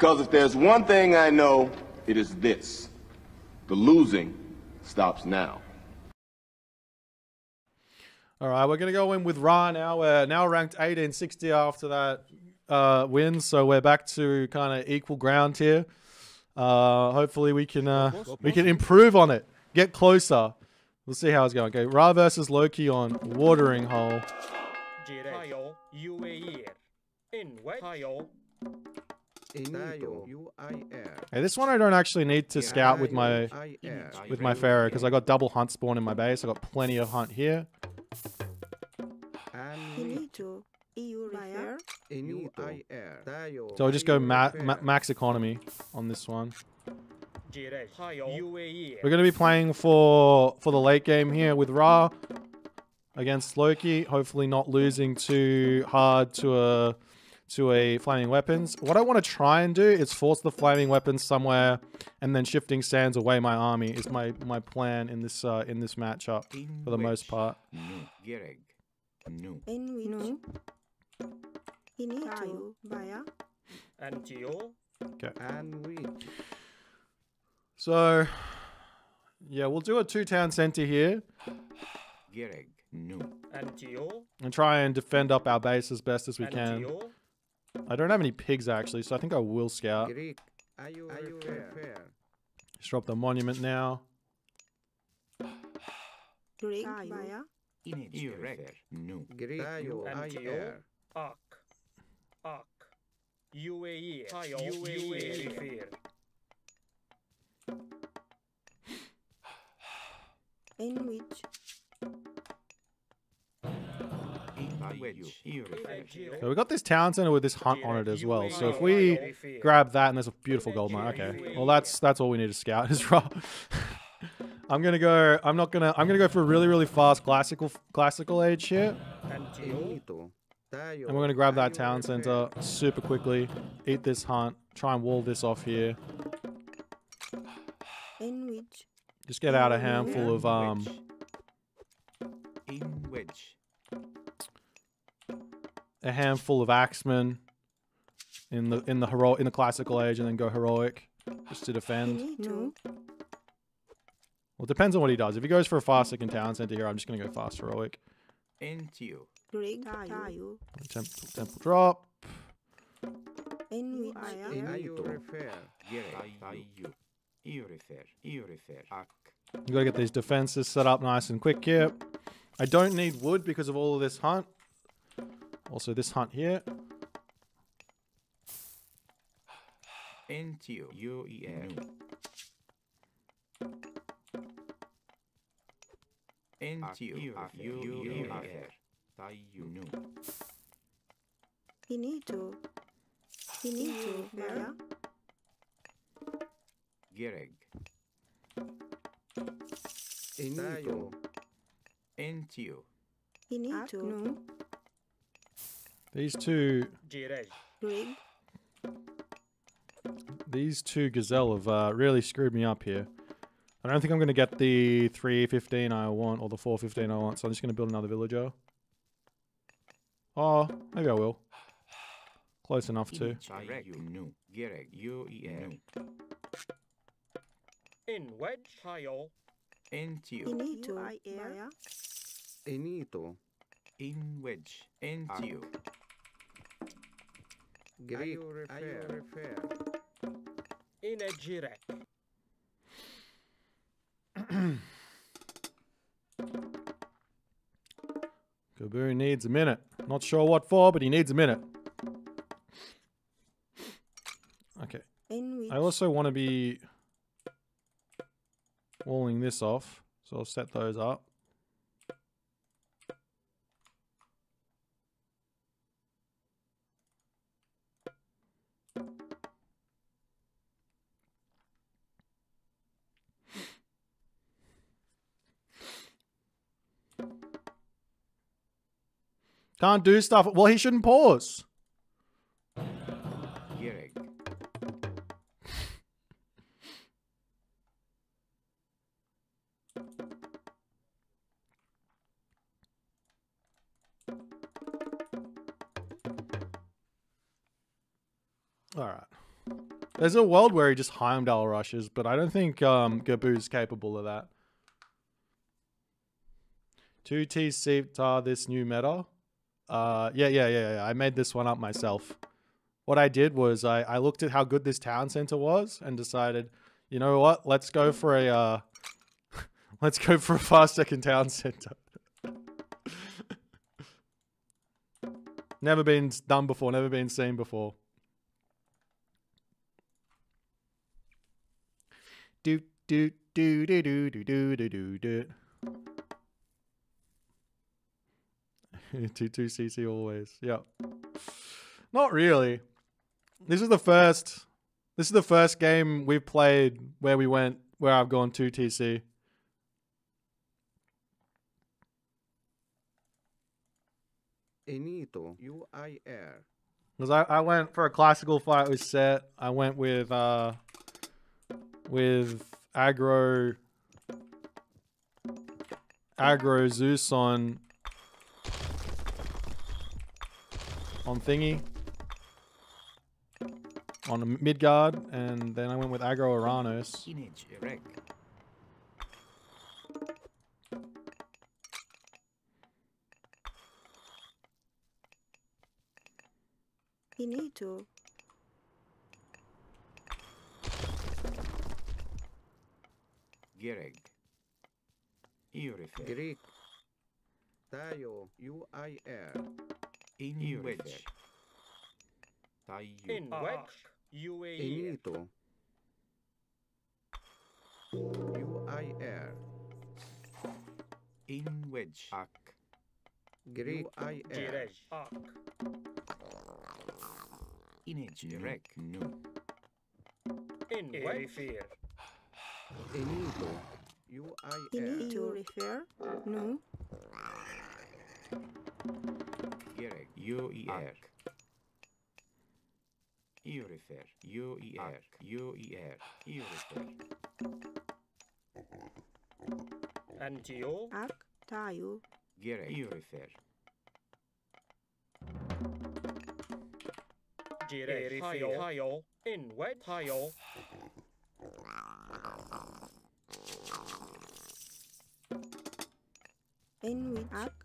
Because if there's one thing I know, it is this. The losing stops now. All right, we're gonna go in with Ra now. We're now ranked 1860 after that uh, win, so we're back to kind of equal ground here. Uh, hopefully, we can uh, we can improve on it, get closer. We'll see how it's going. Okay, Ra versus Loki on Watering Hole. Hey, this one I don't actually need to scout with my with my pharaoh because I got double hunt spawn in my base. I got plenty of hunt here. So I'll just go ma ma max economy on this one. We're gonna be playing for for the late game here with Ra against Loki. Hopefully not losing too hard to a to a flaming weapons. What I want to try and do is force the flaming weapons somewhere, and then shifting sands away my army is my my plan in this uh, in this matchup for the most part. Nu. Gereg. In which. No. Inito. Baya. NTO And which. So, yeah, we'll do a two town center here Gereg. Nu. And try and defend up our base as best as we can. NTO I don't have any pigs actually, so I think I will scout. Greek. Ayu refer. Just drop the monument now. Greek. Baya. Gereg. Nu. Greek. UIR. ARC ARC UAE 他有 UAE refer In which. So we got this town center with this hunt on it as well. So if we grab that and there's a beautiful gold mine, okay. Well, that's that's all we need to scout is raw. I'm gonna go. I'm not gonna. I'm gonna go for a really really fast classical classical age here, NTO Inito. Tayo. and we're gonna grab that town center super quickly. Eat this hunt. Try and wall this off here. In which. Just get out a handful of um. In wedge. A handful of axemen in the in the hero in the classical age, and then go heroic just to defend. Inito. Hmm. Well, it depends on what he does. If he goes for a fast second town center here, I'm just gonna go fast heroic. NTO. Greek. Tayo. Temple, temple drop. In which. Ayu refer. Gereg. Tayu. Urifer. Urifer. You gotta get these defenses set up nice and quick here. I don't need wood because of all of this hunt. Also, this hunt here. NTO. UER. NTO. UER. Tayu. Nu. Inito. Inito. Baya. Gereg. Inito. NTO. Inito. No. These two, these two gazelle have uh, really screwed me up here. I don't think I'm gonna get the 315 I want or the 415 I want, so I'm just gonna build another villager. Oh, maybe I will. Close enough to. Tayu. Nu. Gereg. UER. in wedge 他有 NTO. Inito. Inito. In wedge. NTO. Greek. Ayu refer. in a Jirek Gaboo needs a minute. Not sure what for, but he needs a minute. Okay. In which. I also want to be walling this off, so I'll set those up. Can't do stuff. Well, he shouldn't pause. All right. There's a world where he just Heimdall rushes, but I don't think um, Gaboo's capable of that. 2T Sivtar, this new meta. Uh, yeah, yeah, yeah, yeah. I made this one up myself. What I did was I, I looked at how good this town center was and decided, you know what? Let's go for a uh, let's go for a fast second town center. never been done before, never been seen before. Do do do do do do do do do do. Two two CC always. Yeah. Not really. This is the first. This is the first game we've played where we went where I've gone two TC. Enito. U-I-R. Because I, I went for a classical fight with Set. I went with uh with aggro aggro Zeus on on thingy on Midgard, and then I went with aggro Oranos. Image erect. Finito. Gereg. Greek. Tayo. U-I-R. In which? In U. which? UAE. Enito. UIR. In which? Ak. Greek UIR. Ak. In it. Direct. Nu. In which? In ito. UIR. In Enito refer. No. U E R. Eu refer. Eu e er. Eu e er. Eu refer. Antio. Ak. Gere. Eu refer. Gire tayo. Tayo. Inwed tayo. Inwed. Ak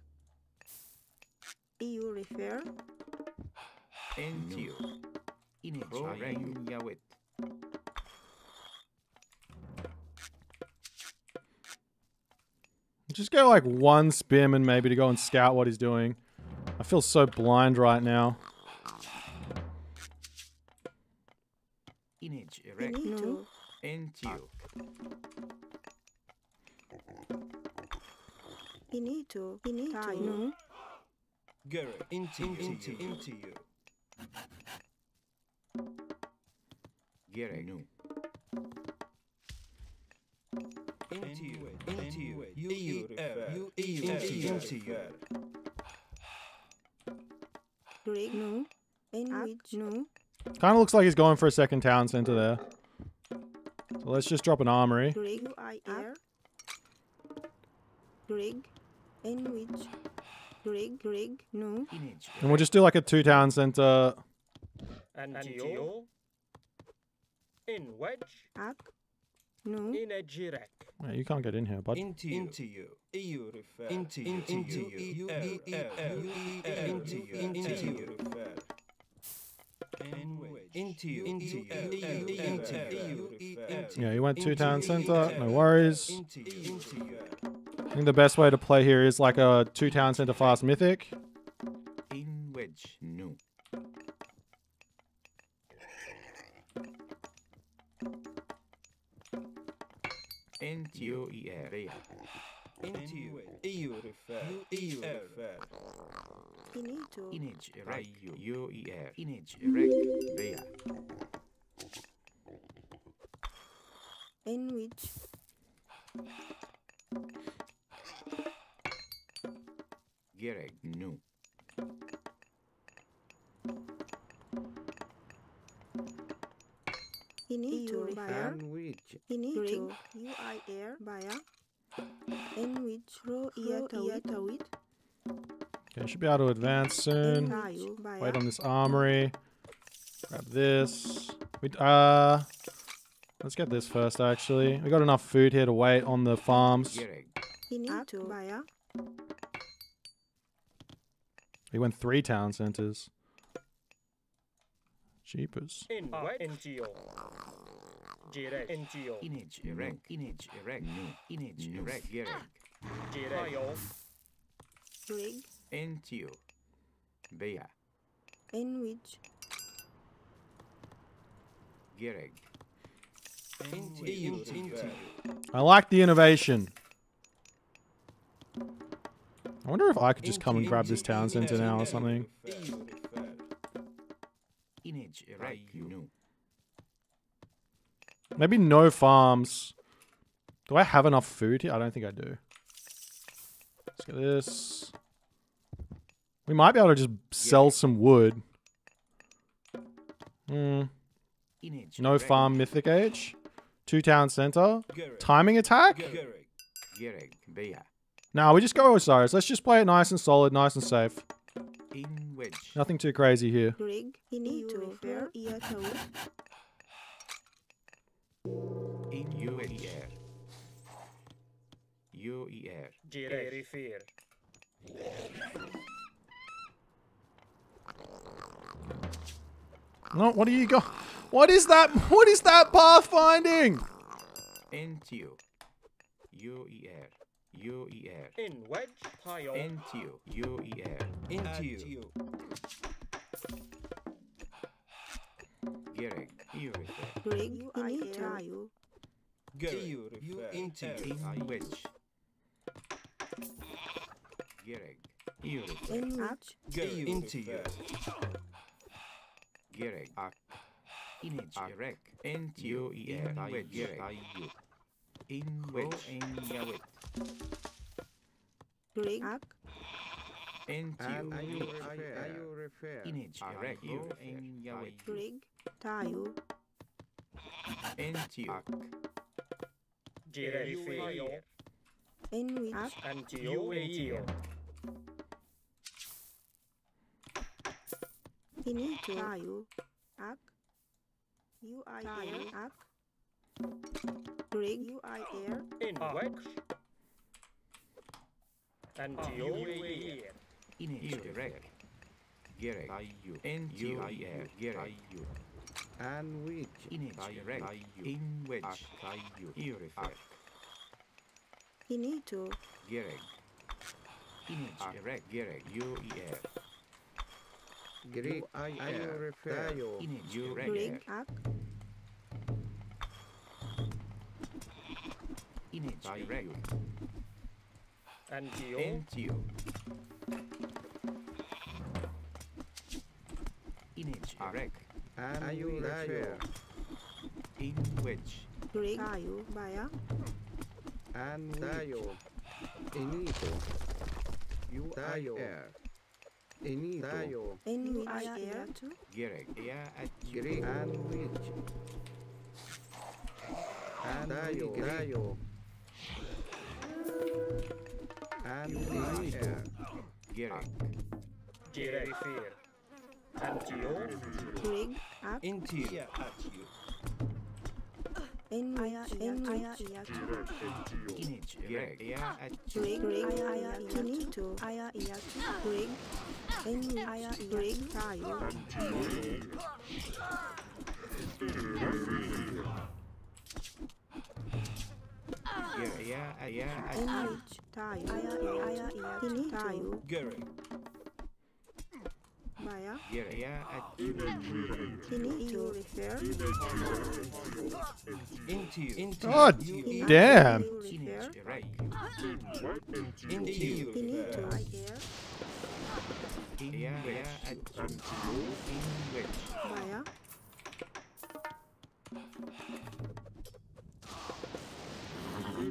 you refer. Entio. Image erect. Yawet. Just go like one spim and maybe to go and scout what he's doing. I feel so blind right now. Image erect. Finito. Entio. Finito. Finito. Tayo. No. Garrett, into, into, you, into you. Gereg. Nu. Into you, into you, you, you, you, into you, into you. Greek. No. In which. No. Kind of looks like he's going for a second town center there. So let's just drop an armory. Greek. U-I-R. Greek. In which. Greek. Greek. No. And we'll just do like a two town center. Antio. In wedge. Ak. No. In a jirek. Yeah, you can't get in here, bud. Into you, into you, you refer. Into you, into you, you, you, into you, into you refer. Into you, into you, you, into you. Yeah, he went two town center. No worries. Into you, into you. I think the best way to play here is like a two town center fast mythic. In wedge. Rea. In which. Gereg. Nu. Finito. Buyer. Sandwich. Finito. U-I-R. Buyer. In which. Ro iya tawit. Okay, should be able to advance soon. Wait on this armory. Grab this. We uh, let's get this first. Actually, we got enough food here to wait on the farms. Gereg. Hinito. Baya. We went three town centers. Jeepers. In wet NGO. Direct NGO. Inage. Erect. Inage. Erect. Nu. Inage. Erect. Gereg. Direct. Hayo. Rig. Entio. Bea. Enwich. Gereg. EU refer. I like the innovation. I wonder if I could just come and grab this town center now or something. Maybe no farms. Do I have enough food here? I don't think I do. Let's get this. We might be able to just sell some wood. Hmm. No farm mythic age. Two town center. Timing attack? Gereg. Gereg. Nah, we just go with Osiris. Let's just play it nice and solid, nice and safe. In wedge. Nothing too crazy here. Rig. Hinito. Refer. Iya tau. In UER. UER. Refer. No, what do you got? What is that? What is that pathfinding? Entio. UER. UER. In wedge. Hayo. Entio. UER. Into. Gereg. Urifer. Rig. Hinito. EU refer. Into. In wedge. Gereg. Urifer. Enwich. EU into. Gereg. Ak. Inage. Erek. Entio. UER. Wedge. In wedge. In yawet. Rig. Ak. Entio. And you refer. you refer. Inage. Erek. In yawet. Rig. Tayo. Entio. Ak. Direct. Hayo. Enwich. Ak. NGO. NGO. Hinito. Tayo. Ak. UI Ak. Rig. UI air. In ah. wedge. NGO. UAE. Inage. Erek. Gereg. Entio. UER. And which? Inage. Erek. In wedge. Urifer. Hinito. Gereg. Inage. Erek. Gereg. UER. Greek. I you refer. Tayo. Inage. Rig. Erek. Ak. Inage. Erek. NGO. Entio. Inage. Erek. And ah. you refer. In wedge. Rig. Tayo. Baya. And tayo. Inito. You tayo. Inito. Tayo. Enwich air. Gereg. Ea at Greek. And which? And tayo. Tayo. And Inito. Gereg. Direct. Refer. NGO. Rig. Ak. Into. At you. Enwich. Enwich. Inage. Gereg. Ea at Rig. Rig. Hinito. Aya. Rig. Enwich. Rig. Tayo. Gereg. Ea at Ea at Enwich. Tayo. Aya. Hinito. Tayo. Gereg. Baya. Gereg. Ea at Hinito. Refer. Into. Into. God damn. Refer. Inage. Into. EU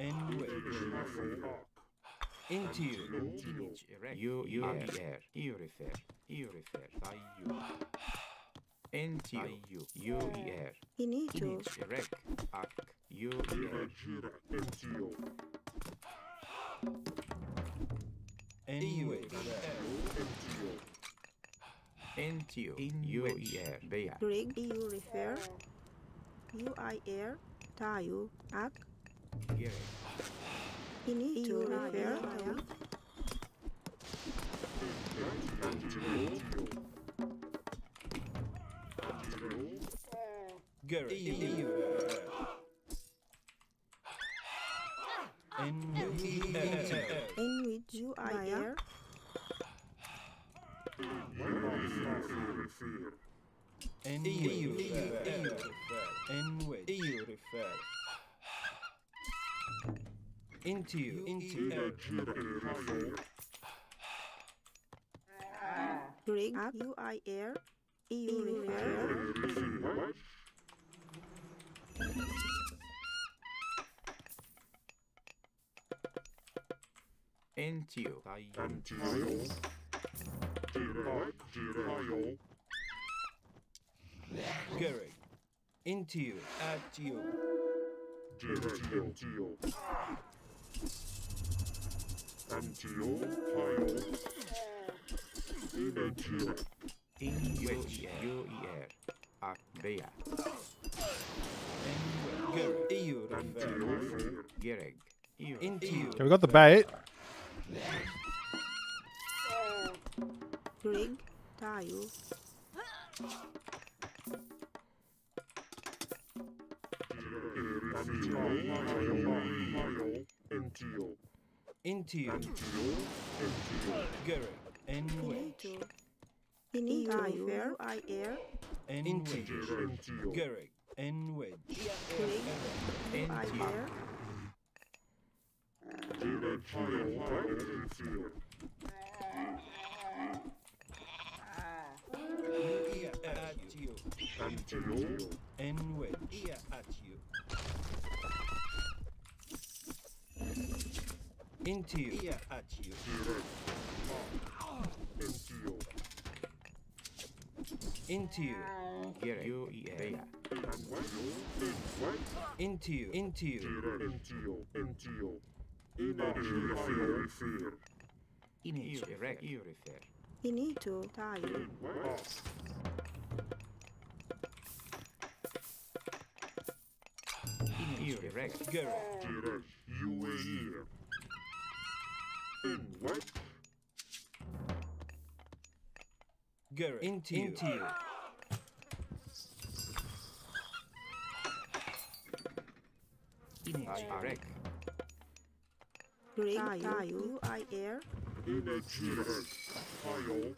Enrage. Interior. You, you are the air. You refer. You refer. I you. Entio. You. You er. Initio. Rec. Arc. You er. Gira. Entio. Entio. Entio. In you er. Bea. Rig. You refer. You I er. Tayo. Ak. Gary. You need to repair. Gary. In which you are here. In you refer. In which you refer. Into you. Into you. Drink U I air. EU air. Into you. Into you. Gary. Into you. At you. Into you. Anti-Ohio. Energia. I-O-E-R. Akbea. Gereg. Okay, we got the bait. Greg, tayo into you. Gary, in which? In air, I air. into, which? Gary, in which? into, air. Ear at you. In which? Ear at you. Into you. Here at you. Into you. Into you. Here you. Yeah. Into you. Into you. Into you. Into you. Ini tu tayo. Ini tu rek. Gerek. Gerek. UAE. In what? Garrett, into, you. into you. Inec. Greg tayo, UIR. Inec. Tayo.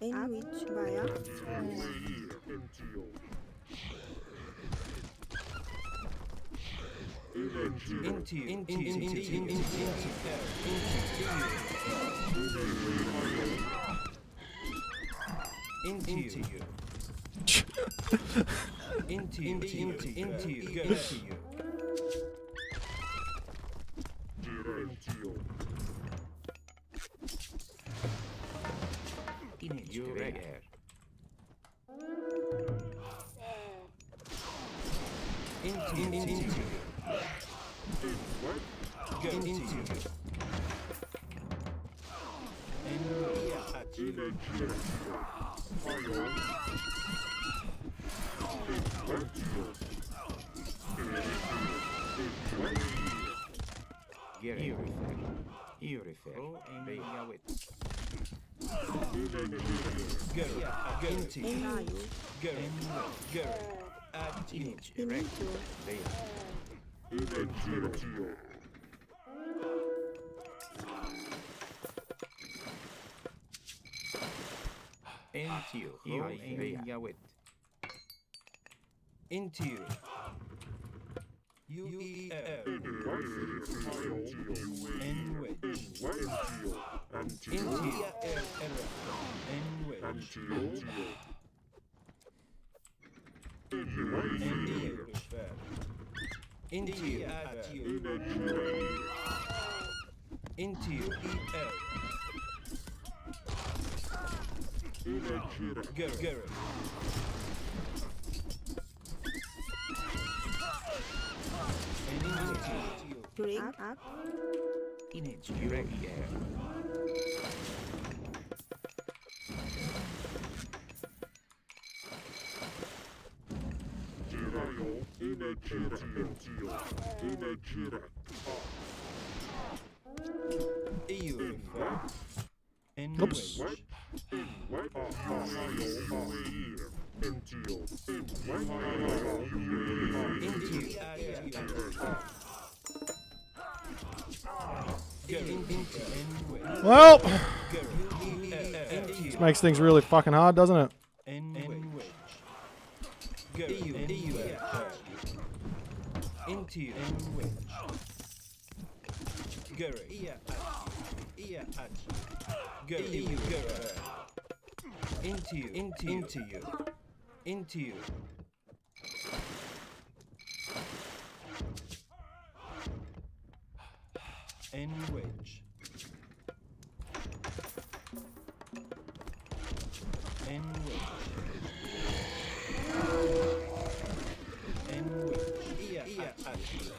Enrich via. Into you. Into you. Into you. Into you. Into you. Into you. Into you. Into you. Into you. Into you. Image you er. Into you. Into. Into you. Gary, Gary, Gary, Gary, Gary, Gary, Gary, Into you. Into you. Tio. Into you. Into you. Into you. Into you. En wedge. En ungefär. Into you. At you. Into you. Er. Garrett. Garrett. En into you. Rig. Up. Oops. Well, you. makes things really fucking hard, doesn't it? En wedge. Garrett. En wedge. Into you. En wedge. Garrett. Ia at you. Ia at you. Garrett. Garrett. Into you. Into you. Into you. Into you. En wedge. En wedge. En wedge. Ia, ia you.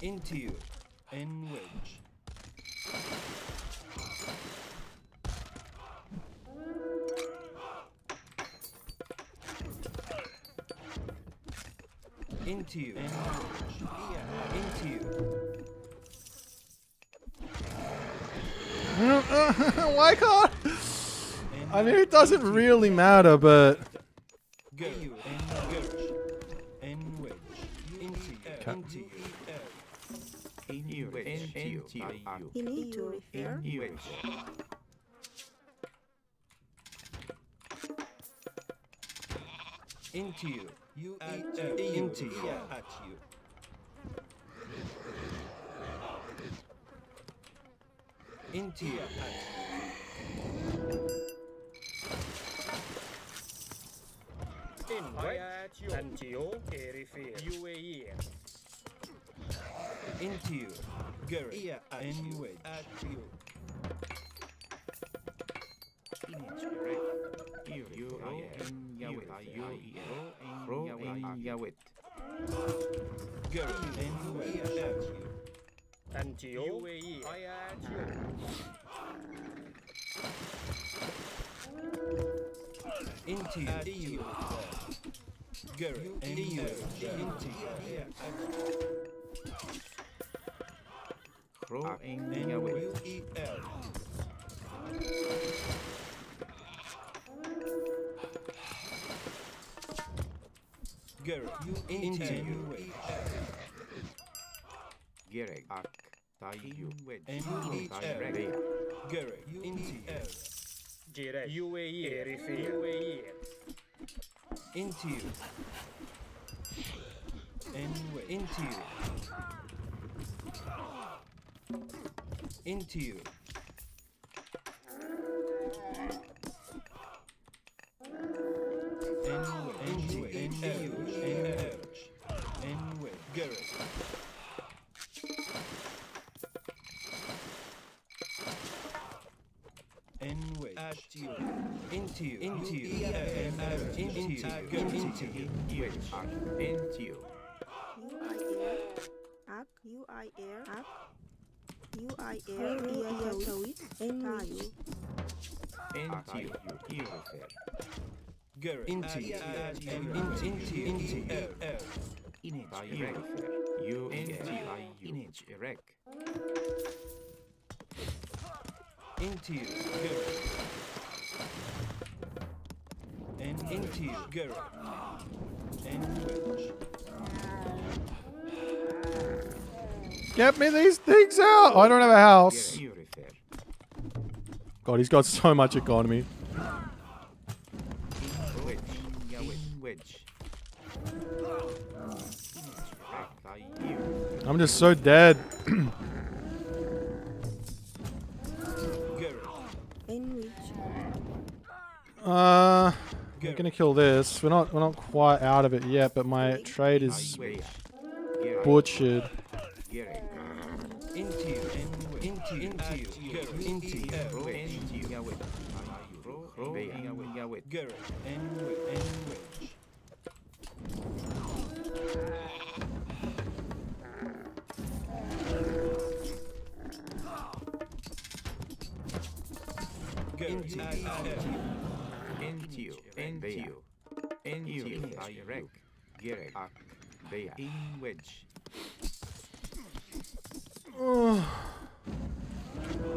Into you. En Into you. En wedge. Ia, into you. Why can't? I mean, it doesn't really matter, but Go. En wedge. En wedge. Into you. You. In you. You. By you. You need to refer. In you. Into you. You at you. Into you. At you. Into you. At Invite UAE you. Into you. Garrett. At. Wedge. At you. You. You. I am. You. I. You. I. Pro. In Yawit. Garrett. And wedge. At you. Antio UAE Into you. At you. Garrett. And wedge. Into you. Pro. In N Yawit. U E L. Garrett, you into you. Gerek. Ak. Tai you. N U E L. Direct. Garrett, you into L. Gire UAE Erifir UAE Into you. N. Into you. Into you. At you. Into you. Into you. Into you. Into you. You. Ak. Into you. U I air. Ak. U I air. Ak. U I air. Iya tawid. En tayo. Into you. You. Refer. Garrett. Into you. Into into into you. Erect. You. Into you. Image erect. Into you. Garrett. And into you. Garrett. And get me these things out. I don't have a house. God, he's got so much economy. Wedge. Yawit. Wedge. Image erect. By you. I'm just so dead. Uh, I'm gonna kill this. We're not we're not quite out of it yet, but my trade is butchered. You. Into you. Direct. Gerek. Ak. Beya. In wedge.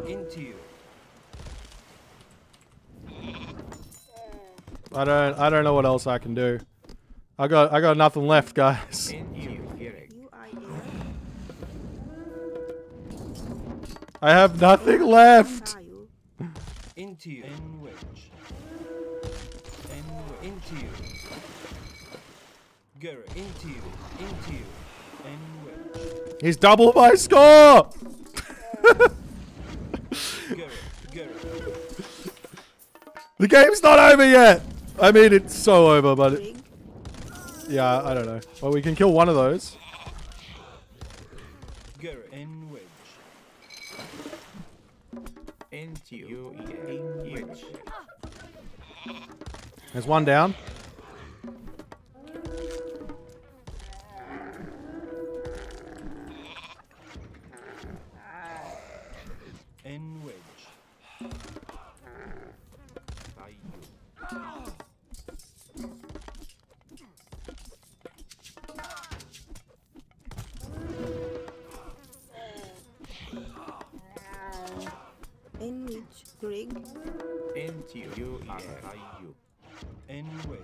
Into. I don't I don't know what else I can do. I got I got nothing left, guys. Into you. Gerek. You. I have nothing left. Into you. Into you. Go. Into you. Into you. And wedge. He's double my score. Go. Go. The game's not over yet. I mean, it's so over, but it, yeah, I don't know. Well, we can kill one of those. Go. And wedge. Into you. In wedge. There's one down. And wedge. Tayo. In which rig. Into you. You are wedge.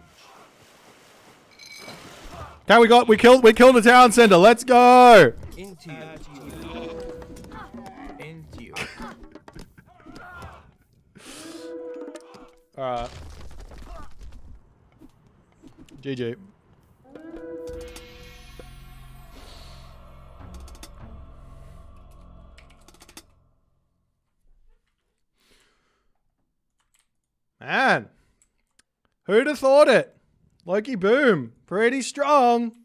Okay, we got we killed we killed the town center. Let's go. Into uh, you. Into you. All right. GG. Man, who'd have thought it? Loki boom, pretty strong,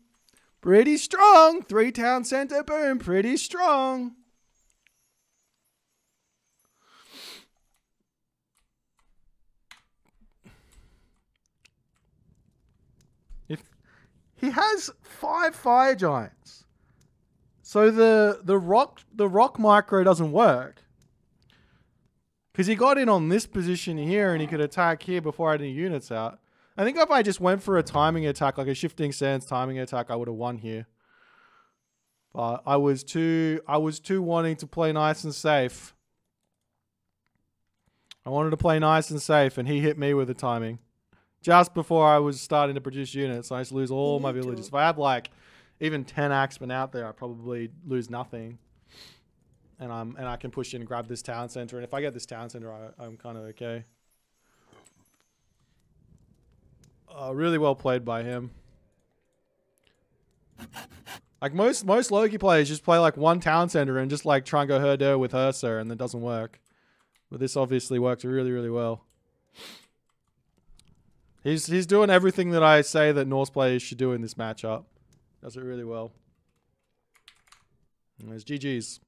pretty strong. Three town center boom, pretty strong. If he has five fire giants, so the the rock the rock micro doesn't work because he got in on this position here and he could attack here before I had any units out. I think if I just went for a timing attack, like a shifting sands timing attack, I would have won here. But I was too I was too wanting to play nice and safe. I wanted to play nice and safe, and he hit me with the timing just before I was starting to produce units. I just lose all my villages. If I had like even ten axemen out there, I probably lose nothing. And I'm and I can push in and grab this town center. And if I get this town center, I, I'm kind of okay. Uh, really well played by him. Like most most Loki players just play like one town center and just like try and go her with Ursa and it doesn't work. But this obviously works really, really well. He's he's doing everything that I say that Norse players should do in this matchup. Does it really well. There's GG's.